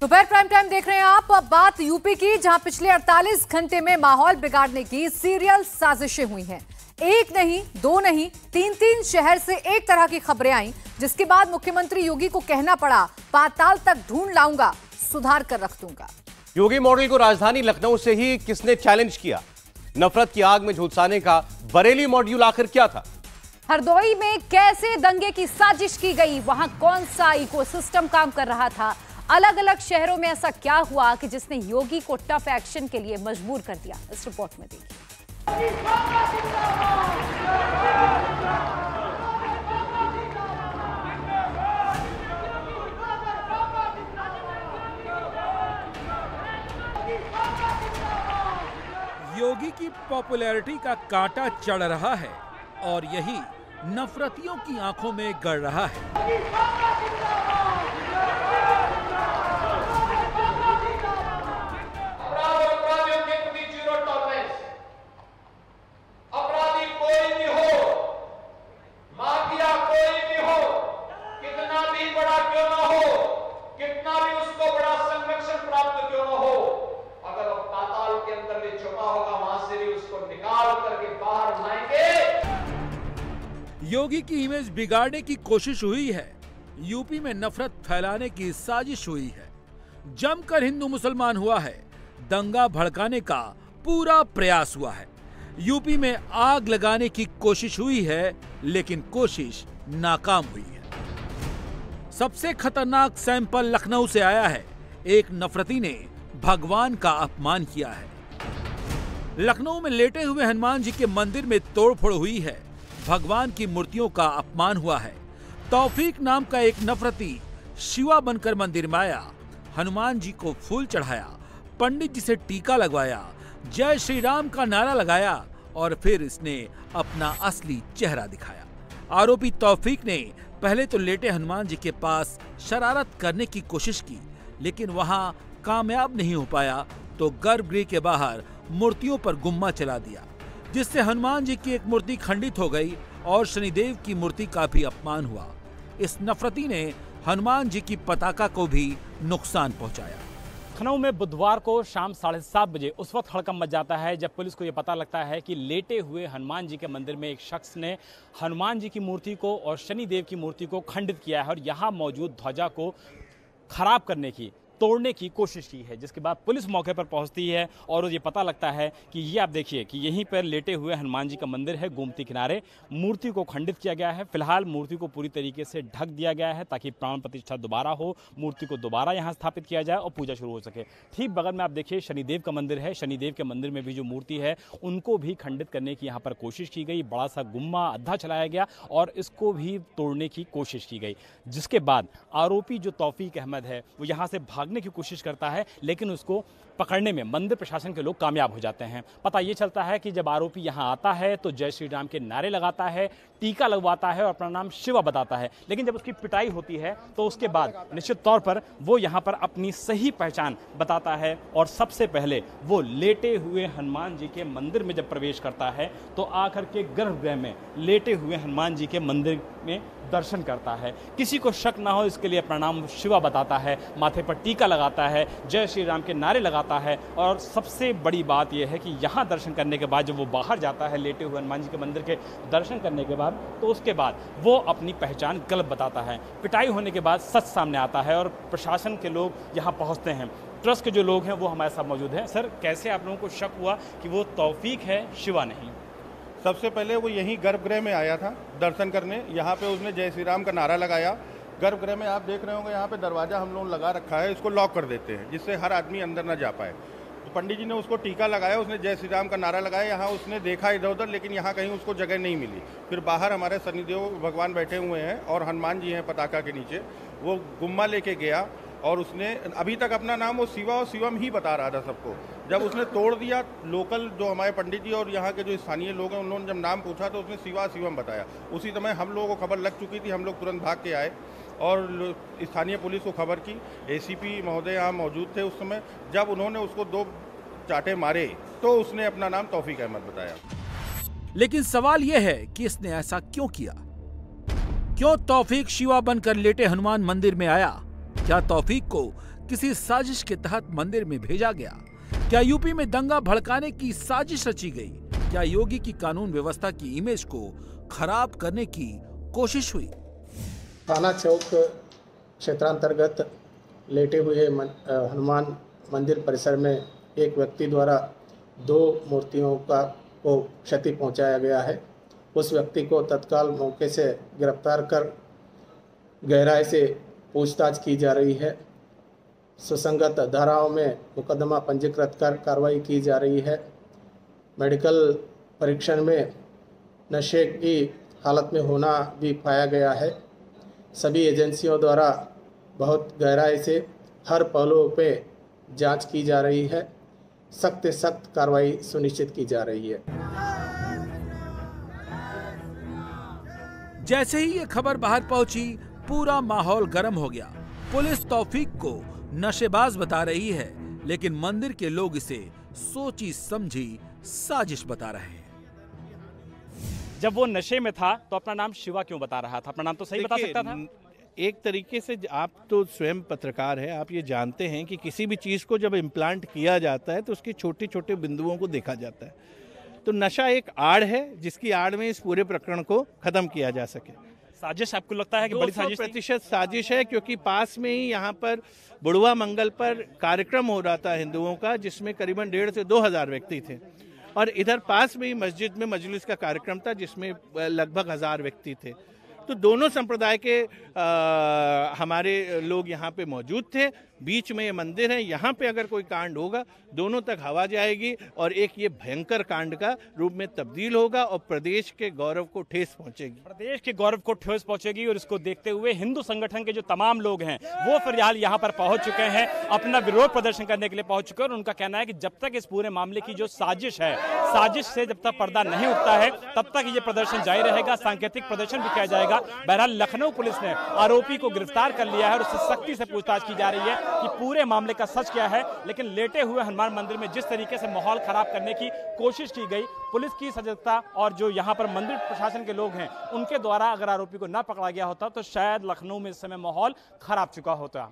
दोपहर prime time देख रहे हैं आप। अब बात यूपी की जहाँ पिछले 48 घंटे में माहौल बिगाड़ने की सीरियल साजिशें हुई हैं। एक नहीं दो नहीं तीन तीन शहर से एक तरह की खबरें आई जिसके बाद मुख्यमंत्री योगी को कहना पड़ा पाताल तक ढूंढ लाऊँगा सुधार कर रख दूँगा। योगी मॉडल को राजधानी लखनऊ से ही किसने चैलेंज किया? नफरत की आग में झुलसाने का बरेली मॉड्यूल आखिर क्या था? हरदोई में कैसे दंगे की साजिश की गई? वहाँ कौन सा इकोसिस्टम काम कर रहा था? अलग अलग शहरों में ऐसा क्या हुआ कि जिसने योगी को टफ एक्शन के लिए मजबूर कर दिया? इस रिपोर्ट में देखिए। योगी की पॉपुलैरिटी का कांटा चढ़ रहा है और यही नफरतियों की आँखों में गड़ रहा है अपराध और अपराधियों के प्रति ज़ीरो टॉलरेंस अपराधी कोई भी हो माफिया कोई भी हो कितना भी बड़ा क्यों ना हो कितना भी उसको बड़ा संरक्षण प्राप्त क्यों ना हो अगर वो पाताल के अंदर भी छुपा होगा वहाँ से भी उसको निकाल करके बाहर लाएँगे योगी की इमेज बिगाड़ने की कोशिश हुई है। यूपी में नफरत फैलाने की साजिश हुई है। जमकर हिंदू मुसलमान हुआ है। दंगा भड़काने का पूरा प्रयास हुआ है। यूपी में आग लगाने की कोशिश हुई है, लेकिन कोशिश नाकाम हुई है। सबसे खतरनाक सैंपल लखनऊ से आया है। एक नफरती ने भगवान का अपमान किया है। लखनऊ में लेटे हुए हनुमान जी के मंदिर में तोड़फोड़ हुई है। भगवान की मूर्तियों का अपमान हुआ है। तौफीक नाम का एक नफरती शिवा बनकर मंदिर में आया। हनुमान जी को फूल चढ़ाया, पंडित जी से टीका लगवाया, जय श्री राम का नारा लगाया और फिर इसने अपना असली चेहरा दिखाया। आरोपी तौफीक ने पहले तो लेटे हनुमान जी के पास शरारत करने की कोशिश की, लेकिन वहाँ कामयाब नहीं हो पाया तो गर्भगृह के बाहर मूर्तियों पर गुम्मा चला दिया, जिससे हनुमान जी की एक मूर्ति खंडित हो गई और शनिदेव की मूर्ति का भी अपमान हुआ। इस नफरती ने हनुमान जी की पताका को भी नुकसान पहुँचाया। लखनऊ में बुधवार को शाम साढ़े सात बजे उस वक्त हड़कम मच जाता है, जब पुलिस को यह पता लगता है कि लेटे हुए हनुमान जी के मंदिर में एक शख्स ने हनुमान जी की मूर्ति को और शनिदेव की मूर्ति को खंडित किया है और यहाँ मौजूद ध्वजा को खराब करने की तोड़ने की कोशिश की है, जिसके बाद पुलिस मौके पर पहुँचती है और ये पता लगता है कि ये आप देखिए कि यहीं पर लेटे हुए हनुमान जी का मंदिर है, गोमती किनारे। मूर्ति को खंडित किया गया है। फ़िलहाल मूर्ति को पूरी तरीके से ढक दिया गया है ताकि प्राण प्रतिष्ठा दोबारा हो, मूर्ति को दोबारा यहाँ स्थापित किया जाए और पूजा शुरू हो सके। ठीक बगल में आप देखिए शनिदेव का मंदिर है। शनिदेव के मंदिर में भी जो मूर्ति है, उनको भी खंडित करने की यहाँ पर कोशिश की गई। बड़ा सा गुम्मा अद्धा चलाया गया और इसको भी तोड़ने की कोशिश की गई। जिसके बाद आरोपी जो तौफीक अहमद है, वो यहाँ से भागने की कोशिश करता है लेकिन उसको पकड़ने में मंदिर प्रशासन के लोग कामयाब हो जाते हैं। पता ये चलता है कि जब आरोपी यहाँ आता है तो जय श्री राम के नारे लगाता है, टीका लगवाता है और अपना नाम शिवा बताता है। लेकिन जब उसकी पिटाई होती है तो उसके बाद निश्चित तौर पर वो यहाँ पर अपनी सही पहचान बताता है और सबसे पहले वो लेटे हुए हनुमान जी के मंदिर में जब प्रवेश करता है तो आकर के गर्भगृह में लेटे हुए हनुमान जी के मंदिर में दर्शन करता है। किसी को शक ना हो, इसके लिए प्रणाम शिवा बताता है, माथे पर टीका लगाता है, जय श्री राम के नारे लगाता है। और सबसे बड़ी बात यह है कि यहाँ दर्शन करने के बाद जब वो बाहर जाता है, लेटे हुए हनुमान जी के मंदिर के दर्शन करने के बाद तो उसके बाद वो अपनी पहचान गलत बताता है। पिटाई होने के बाद सच सामने आता है और प्रशासन के लोग यहाँ पहुँचते हैं। ट्रस्ट के जो लोग हैं वो हमारे साथ मौजूद हैं। सर, कैसे आप लोगों को शक हुआ कि वो तौफीक है, शिवा नहीं? सबसे पहले वो यहीं गर्भगृह में आया था दर्शन करने। यहाँ पे उसने जय श्री राम का नारा लगाया। गर्भगृह में आप देख रहे होंगे, यहाँ पे दरवाज़ा हम लोग लगा रखा है, इसको लॉक कर देते हैं, जिससे हर आदमी अंदर ना जा पाए। तो पंडित जी ने उसको टीका लगाया, उसने जय श्री राम का नारा लगाया, यहाँ उसने देखा इधर उधर, लेकिन यहाँ कहीं उसको जगह नहीं मिली। फिर बाहर हमारे शनिदेव भगवान बैठे हुए हैं, और हनुमान जी हैं पताका के नीचे, वो गुम्मा लेके गया, और उसने, अभी तक अपना नाम वो शिवा और शिवम ही बता रहा था सबको। जब उसने तोड़ दिया, लोकल जो हमारे पंडित जी और यहाँ के जो स्थानीय लोग हैं, उन्होंने जब नाम पूछा तो उसने शिवा शिवम बताया। उसी समय हम लोगों को खबर लग चुकी थी, हम लोग तुरंत भाग के आए। और स्थानीय पुलिस को खबर की एसीपी महोदय यहाँ मौजूद थे उस समय। जब उन्होंने उसको दो चाटे मारे तो उसने अपना नाम तौफीक अहमद बताया। लेकिन सवाल यह है कि इसने ऐसा क्यों किया? क्यों तौफीक शिवा बनकर लेटे हनुमान मंदिर में आया? क्या तौफीक को किसी साजिश के तहत मंदिर में भेजा गया? क्या यूपी में दंगा भड़काने की साजिश रची गई? क्या योगी की कानून व्यवस्था की इमेज को खराब करने की कोशिश हुई? थाना चौक क्षेत्रांतर्गत लेटे हुए मन, हनुमान मंदिर परिसर में एक व्यक्ति द्वारा दो मूर्तियों का को क्षति पहुँचाया गया है। उस व्यक्ति को तत्काल मौके से गिरफ़्तार कर गहराई से पूछताछ की जा रही है। सुसंगत धाराओं में मुकदमा पंजीकृत कर कार्रवाई की जा रही है। मेडिकल परीक्षण में नशे की हालत में होना भी पाया गया है। सभी एजेंसियों द्वारा बहुत गहराई से हर पहलुओं पे जाँच की जा रही है। सख्त सख्त कार्रवाई सुनिश्चित की जा रही है। जैसे ही ये खबर बाहर पहुँची, पूरा माहौल गर्म हो गया। पुलिस तौफीक को नशेबाज बता रही है, लेकिन मंदिर के लोग इसे सोची समझी साजिश बता रहे हैं। जब वो नशे में था तो अपना नाम शिवा क्यों बता रहा था? अपना नाम तो सही बता सकता था? एक तरीके से आप तो स्वयं पत्रकार है आप ये जानते हैं कि किसी भी चीज़ को जब इम्प्लांट किया जाता है तो उसके छोटे छोटे बिंदुओं को देखा जाता है। तो नशा एक आड़ है जिसकी आड़ में इस पूरे प्रकरण को खत्म किया जा सके। साजिश आपको लगता है कि बड़ी साजिश प्रतिशत साजिश है क्योंकि पास में ही यहाँ पर बुढ़वा मंगल पर कार्यक्रम हो रहा था हिंदुओं का जिसमें करीबन डेढ़ से दो हज़ार व्यक्ति थे। और इधर पास में ही मस्जिद में मजलिस का कार्यक्रम था, जिसमें लगभग हज़ार व्यक्ति थे। तो दोनों संप्रदाय के आ, हमारे लोग यहाँ पे मौजूद थे। बीच में ये मंदिर है यहाँ पे अगर कोई कांड होगा दोनों तक हवा जाएगी और एक ये भयंकर कांड का रूप में तब्दील होगा और प्रदेश के गौरव को ठेस पहुंचेगी। प्रदेश के गौरव को ठेस पहुंचेगी और इसको देखते हुए हिंदू संगठन के जो तमाम लोग हैं वो फ़िलहाल यहाँ पर पहुँच चुके हैं अपना विरोध प्रदर्शन करने के लिए पहुँच चुके हैं और उनका कहना है कि जब तक इस पूरे मामले की जो साजिश है साजिश से जब तक पर्दा नहीं उठता है तब तक ये प्रदर्शन जारी रहेगा सांकेतिक प्रदर्शन भी किया जाएगा। बहरहाल लखनऊ पुलिस ने आरोपी को गिरफ़्तार कर लिया है और उससे सख्ती से पूछताछ की जा रही है कि पूरे मामले का सच क्या है, लेकिन लेटे हुए हनुमान मंदिर में जिस तरीके से माहौल खराब करने की कोशिश की गई, पुलिस की सजगता और जो यहाँ पर मंदिर प्रशासन के लोग हैं, उनके द्वारा अगर आरोपी को न पकड़ा गया होता तो शायद लखनऊ में इस समय माहौल खराब चुका होता।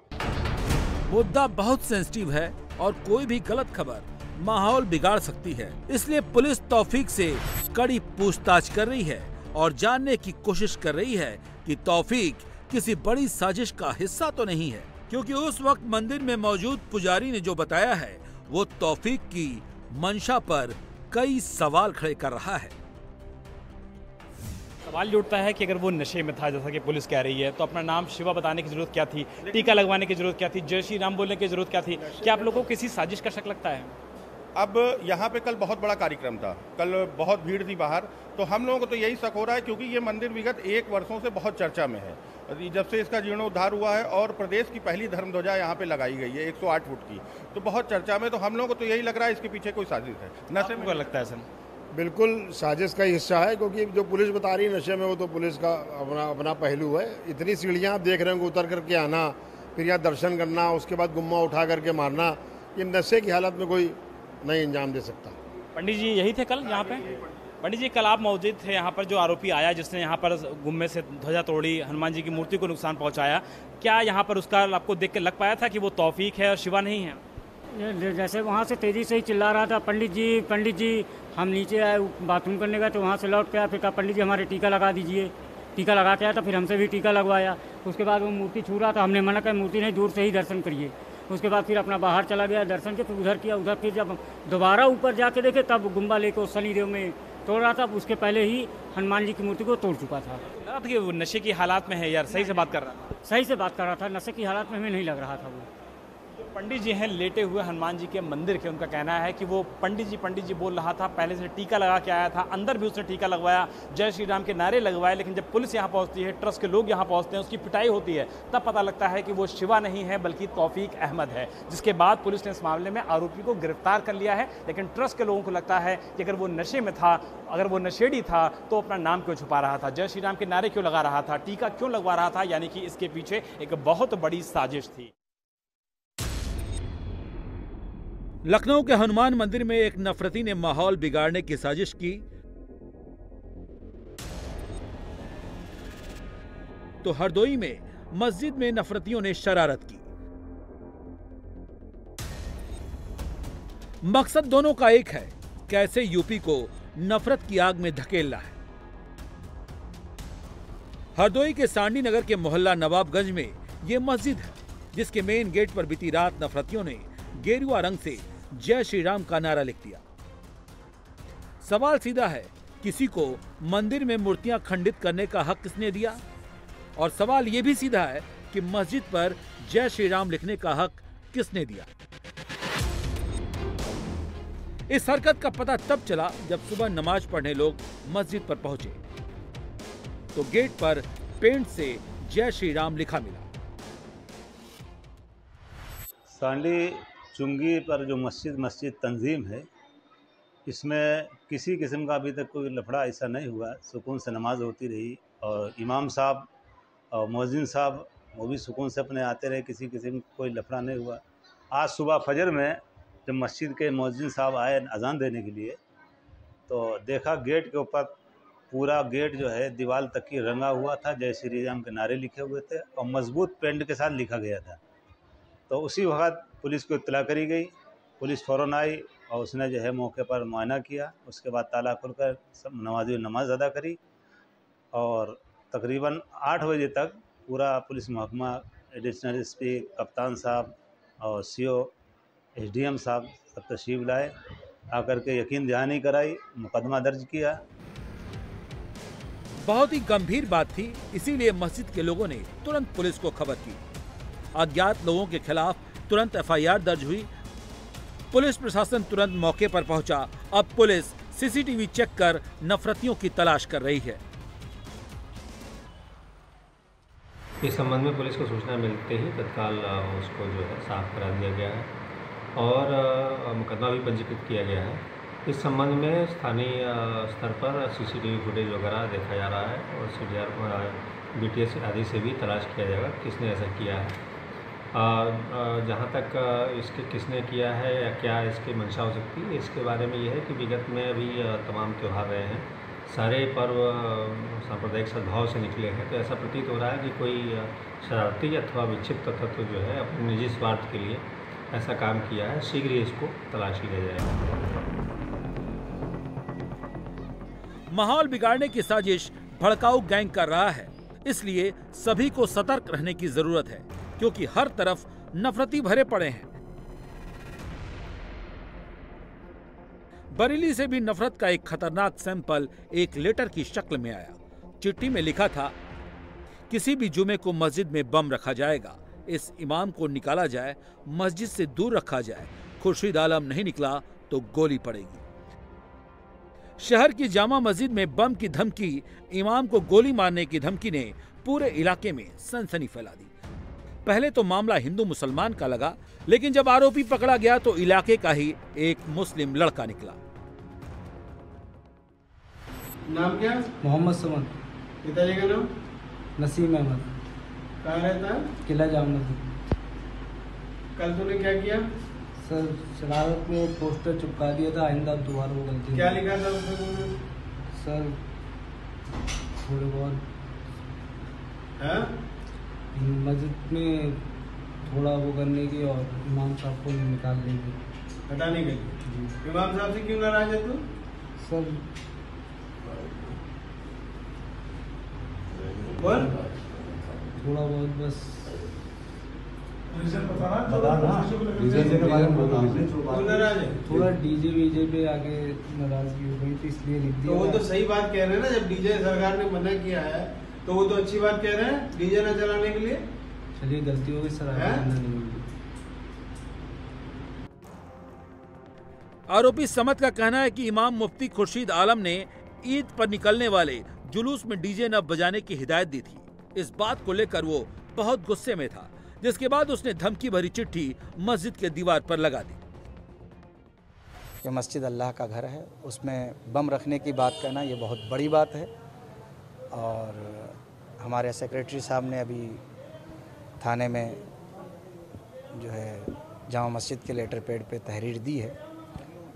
मुद्दा बहुत सेंसिटिव है और कोई भी गलत खबर माहौल बिगाड़ सकती है, इसलिए पुलिस तौफीक से कड़ी पूछताछ कर रही है। और जानने की कोशिश कर रही है कि तौफीक किसी बड़ी साजिश का हिस्सा तो नहीं है। क्योंकि उस वक्त मंदिर में मौजूद पुजारी ने जो बताया है वो तौफीक की मंशा पर कई सवाल खड़े कर रहा है। सवाल ये उठता है कि अगर वो नशे में था जैसा कि पुलिस कह रही है तो अपना नाम शिवा बताने की ज़रूरत क्या थी? टीका लगवाने की ज़रूरत क्या थी? जय श्री राम बोलने की ज़रूरत क्या थी? क्या आप लोगों को किसी साजिश का शक लगता है? अब यहाँ पे कल बहुत बड़ा कार्यक्रम था। कल बहुत भीड़ थी बाहर। तो हम लोगों को तो यही शक हो रहा है क्योंकि ये मंदिर विगत एक वर्षों से बहुत चर्चा में है। जब से इसका जीर्णोद्धार हुआ है और प्रदेश की पहली धर्म ध्वजा यहाँ पे लगाई गई है 108 फुट की तो बहुत चर्चा में तो हम लोगों को तो यही लग रहा है इसके पीछे कोई साजिश है। नशे में क्या लगता है सर? बिल्कुल साजिश का ही हिस्सा है क्योंकि जो पुलिस बता रही है नशे में वो तो पुलिस का अपना अपना पहलू है। इतनी सीढ़ियाँ आप देख रहे होंगे उतर करके आना फिर यहाँ दर्शन करना उसके बाद गुम्मा उठा करके मारना ये नशे की हालत में कोई नहीं अंजाम दे सकता। पंडित जी यही थे कल यहाँ पे? पंडित जी, कल आप मौजूद थे, यहाँ पर जो आरोपी आया, जिसने यहाँ पर गुम्मे से ध्वजा तोड़ी, हनुमान जी की मूर्ति को नुकसान पहुँचाया, क्या यहाँ पर उसका आपको देख के लग पाया था कि वो तौफीक है और शिवा नहीं है? जैसे वहाँ से तेज़ी से ही चिल्ला रहा था, पंडित जी पंडित जी, हम नीचे आए, बाथरूम करने गए तो वहाँ से लौट के आया फिर कहा, पंडित जी, हमारे टीका लगा दीजिए। टीका लगा के आया था फिर हमसे भी टीका लगवाया। उसके बाद वो मूर्ति छू रहा था, हमने मना किया, मूर्ति नहीं, दूर से ही दर्शन करिए। उसके बाद फिर अपना बाहर चला गया, दर्शन के फिर उधर किया, उधर फिर जब दोबारा ऊपर जाके देखे, तब गुम्बा लेके शनिदेव में तोड़ रहा था उसके पहले ही हनुमान जी की मूर्ति को तोड़ चुका था। लगा था कि वो नशे की हालात में है यार सही से बात कर रहा था। सही से बात कर रहा था नशे की हालात में हमें नहीं लग रहा था वो। पंडित जी हैं, लेटे हुए हनुमान जी के मंदिर के, उनका कहना है कि वो पंडित जी पंडित जी बोल रहा था, पहले से टीका लगा के आया था, अंदर भी उसने टीका लगवाया, जय श्री राम के नारे लगवाए, लेकिन जब पुलिस यहाँ पहुँचती है, ट्रस्ट के लोग यहाँ पहुँचते हैं, उसकी पिटाई होती है, तब पता लगता है कि वो शिवा नहीं है, बल्कि तौफीक अहमद है, जिसके बाद पुलिस ने इस मामले में आरोपी को गिरफ़्तार कर लिया है, लेकिन ट्रस्ट के लोगों को लगता है कि अगर वो नशे में था, अगर वो नशेड़ी था तो अपना नाम क्यों छुपा रहा था, जय श्री राम के नारे क्यों लगा रहा था, टीका क्यों लगवा रहा था, यानी कि इसके पीछे एक बहुत बड़ी साजिश थी। लखनऊ के हनुमान मंदिर में एक नफरती ने माहौल बिगाड़ने की साजिश की। तो हरदोई में मस्जिद में नफरतियों ने शरारत की। मकसद दोनों का एक है, कैसे यूपी को नफरत की आग में धकेलना है। हरदोई के सांडी नगर के मोहल्ला नवाबगंज में ये मस्जिद है, जिसके मेन गेट पर बीती रात नफरतियों ने गेरुआ रंग से जय श्री राम का नारा लिख दिया। सवाल सीधा है, किसी को मंदिर में मूर्तियाँ खंडित करने का हक किसने दिया? और सवाल यह भी सीधा है कि मस्जिद पर जय श्री राम लिखने का हक किसने दिया? इस हरकत का पता तब चला जब सुबह नमाज़ पढ़ने लोग मस्जिद पर पहुँचे। तो गेट पर पेंट से जय श्री राम लिखा मिला। सांडी चुंगी पर जो मस्जिद मस्जिद तंजीम है, इसमें किसी किस्म का अभी तक कोई लफड़ा ऐसा नहीं हुआ। सुकून से नमाज़ होती रही और इमाम साहब और मोजिन साहब, वो भी सुकून से अपने आते रहे, किसी किस्म कोई लफड़ा नहीं हुआ। आज सुबह फजर में जब मस्जिद के मोजिन साहब आए अजान देने के लिए तो देखा गेट के ऊपर पूरा गेट जो है दीवार तक की रंगा हुआ था, जय श्री राम के नारे लिखे हुए थे और मज़बूत पेंट के साथ लिखा गया था। तो उसी वक्त पुलिस को इतला करी गई। पुलिस फ़ौरन आई और उसने जो है मौके पर मुआयना किया। उसके बाद ताला खुलकर सब नमाजी नमाज़ अदा करी और तकरीबन आठ बजे तक पूरा पुलिस महकमा, एडिशनल एस पी कप्तान साहब और C O S D M साहब सब तशरीफ़ लाए। आकर के यकीन दहानी कराई, मुकदमा दर्ज किया। बहुत ही गंभीर बात थी। इसीलिए मस्जिद के लोगों ने तुरंत पुलिस को खबर की। अज्ञात लोगों के खिलाफ तुरंत एफआईआर दर्ज हुई। पुलिस प्रशासन तुरंत मौके पर पहुँचा। अब पुलिस सीसीटीवी चेक कर नफरतियों की तलाश कर रही है। इस संबंध में पुलिस को सूचना मिलते ही तत्काल उसको जो है साफ़ करा दिया गया है और मुकदमा भी पंजीकृत किया गया है। इस संबंध में स्थानीय स्तर पर सीसीटीवी फुटेज वगैरह देखा जा रहा है और सी बी टी एस आदि से भी तलाश किया जाएगा। किसने ऐसा किया है? जहाँ तक इसके किसने किया है या क्या इसकी मंशा हो सकती है, इसके बारे में यह है कि विगत में अभी तमाम त्यौहार रहे हैं। सारे पर्व सांप्रदायिक सद्भाव से निकले हैं। तो ऐसा प्रतीत हो रहा है कि कोई शरारती अथवा विक्षिप्त तत्व जो है, अपने निजी स्वार्थ के लिए ऐसा काम किया है। शीघ्र ही इसको तलाश लिया जाएगा। माहौल बिगाड़ने की साजिश भड़काऊ गैंग कर रहा है। इसलिए सभी को सतर्क रहने की ज़रूरत है। क्योंकि हर तरफ़ नफरती भरे पड़े हैं। बरेली से भी नफरत का एक खतरनाक सैंपल एक लेटर की शक्ल में आया। चिट्ठी में लिखा था, किसी भी जुमे को मस्जिद में बम रखा जाएगा। इस इमाम को निकाला जाए, मस्जिद से दूर रखा जाए। खुर्शीद आलम नहीं निकला तो गोली पड़ेगी। शहर की जामा मस्जिद में बम की धमकी, इमाम को गोली मारने की धमकी ने पूरे इलाके में सनसनी फैला दी। पहले तो मामला हिंदू मुसलमान का लगा लेकिन जब आरोपी पकड़ा गया तो इलाके का ही एक मुस्लिम लड़का निकला। नाम क्या? मोहम्मद समन। पिताजी का नाम नसीम अहमद। कहाँ रहता है? किला जाम मस्जिद कल तूने क्या किया? सर शरारत में पोस्टर चिपका दिया था आइंदा दोबारा वो गलती क्या लिखा था उसमें सर थोड़े बहुत हाँ? मस्जिद में थोड़ा वो करने की और इमाम साहब को निकालने की हटाने के लिए? इमाम साहब से क्यों नाराज़ है तू? सर बोल। थोड़ा बहुत बस। नाराज़ है? थोड़ा डीजे वीजे पे आगे नाराज़गी हो गई थी इसलिए लिख तो दिया वो तो सही बात कह रहे हैं ना जब डीजे सरकार ने मना किया है तो वो तो अच्छी बात कह रहे हैं डीजे न चलाने के लिए। चलिए गलती हो गई सर आरोपी समत का कहना है कि इमाम मुफ्ती खुर्शीद आलम ने ईद पर निकलने वाले जुलूस में डीजे न बजाने की हिदायत दी थी। इस बात को लेकर वो बहुत गुस्से में था जिसके बाद उसने धमकी भरी चिट्ठी मस्जिद के दीवार पर लगा दी। कि मस्जिद अल्लाह का घर है। उसमें बम रखने की बात कहना ये बहुत बड़ी बात है। और हमारे सेक्रेटरी साहब ने अभी थाने में जो है जामा मस्जिद के लेटर पेड पे तहरीर दी है।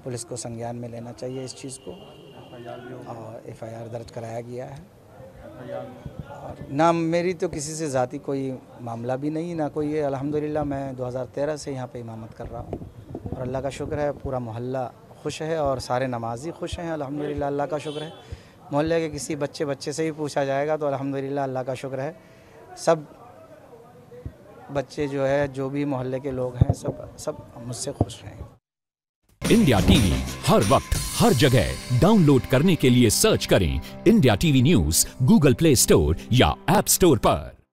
पुलिस को संज्ञान में लेना चाहिए इस चीज़ को। और एफआईआर दर्ज कराया गया है। और ना मेरी तो किसी से ज़ाती कोई मामला भी नहीं, ना कोई अल्हम्दुलिल्लाह मैं 2013 से यहाँ पे इमामत कर रहा हूँ। और अल्लाह का शुक्र है, पूरा मोहल्ला खुश है और सारे नमाजी खुश हैं। अल्हम्दुलिल्लाह अल्लाह का शुक्र है। मोहल्ले के किसी बच्चे बच्चे से भी पूछा जाएगा तो अल्हम्दुलिल्लाह अल्लाह का शुक्र है। सब बच्चे जो है, जो भी मोहल्ले के लोग हैं, सब सब मुझसे खुश हैं। इंडिया टीवी, हर वक्त, हर जगह। डाउनलोड करने के लिए सर्च करें India TV news, Google Play Store या एप स्टोर पर।